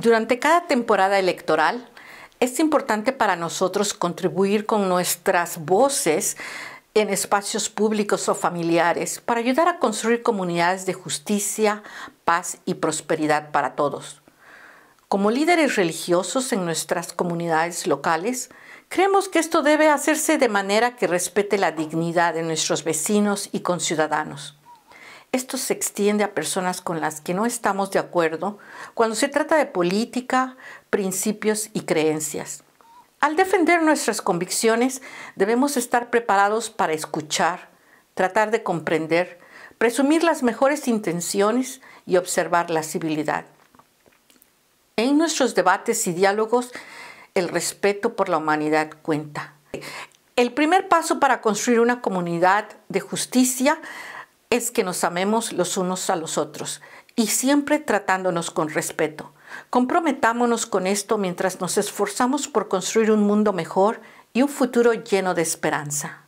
Durante cada temporada electoral es importante para nosotros contribuir con nuestras voces en espacios públicos o familiares para ayudar a construir comunidades de justicia, paz y prosperidad para todos. Como líderes religiosos en nuestras comunidades locales, creemos que esto debe hacerse de manera que respete la dignidad de nuestros vecinos y conciudadanos. Esto se extiende a personas con las que no estamos de acuerdo cuando se trata de política, principios y creencias. Al defender nuestras convicciones debemos estar preparados para escuchar, tratar de comprender, presumir las mejores intenciones y observar la civilidad. En nuestros debates y diálogos, el respeto por la humanidad cuenta. El primer paso para construir una comunidad de justicia es que nos amemos los unos a los otros y siempre tratándonos con respeto. Comprometámonos con esto mientras nos esforzamos por construir un mundo mejor y un futuro lleno de esperanza.